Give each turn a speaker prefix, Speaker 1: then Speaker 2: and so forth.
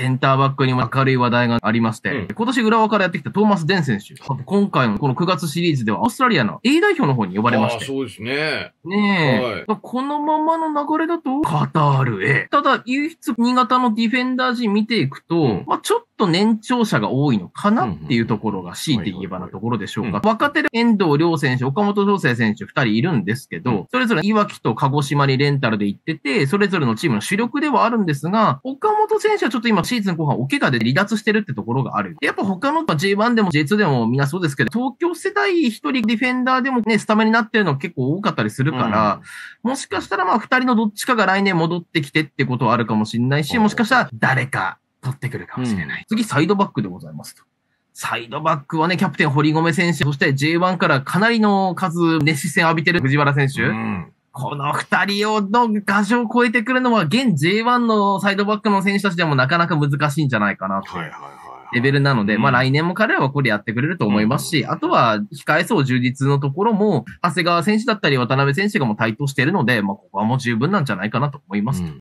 Speaker 1: センターバックにも明るい話題がありまして、
Speaker 2: うん
Speaker 1: 今年浦和からやってきたトーマス・デン選手。今回のこの9月シリーズではオーストラリアの A 代表の方に呼ばれまして。
Speaker 2: ああそうですね。
Speaker 1: ねえ、このままの流れだと、カタールへ。ただ、唯一、新潟のディフェンダー陣見ていくと、
Speaker 2: うん
Speaker 1: まあちょっと年長者が多いのかなっていうところが、強いて言えばなところでしょうか。若手で遠藤亮選手、岡本翔成選手二人いるんですけど、
Speaker 2: うん。
Speaker 1: それぞれ岩木と鹿児島にレンタルで行ってて、それぞれのチームの主力ではあるんですが、岡本選手はちょっと今シーズン後半お怪我で離脱してるってところがある。やっぱ他のまあ J1 でも J2 でもみんなそうですけど、東京世代一人ディフェンダーでもね、スタメンになってるの結構多かったりするから、もしかしたらまあ二人のどっちかが来年戻ってきてってことはあるかもしれないし、
Speaker 2: う。ん
Speaker 1: もしかしたら誰か取ってくるかもしれない。次、サイドバックでございますと。サイドバックはね、キャプテン堀米選手、そして J1 からかなりの数熱視線浴びてる藤原選手。
Speaker 2: うん。
Speaker 1: この二人をの画像を超えてくるのは、現 J1 のサイドバックの選手たちでもなかなか難しいんじゃないかなと。
Speaker 2: はいはいはい。
Speaker 1: レベルなので、
Speaker 2: うん
Speaker 1: まあ来年も彼らはこれやってくれると思いますし、あとは控え層充実のところも、長谷川選手だったり渡辺選手がもう台頭しているので、まあここはもう十分なんじゃないかなと思います。
Speaker 2: うん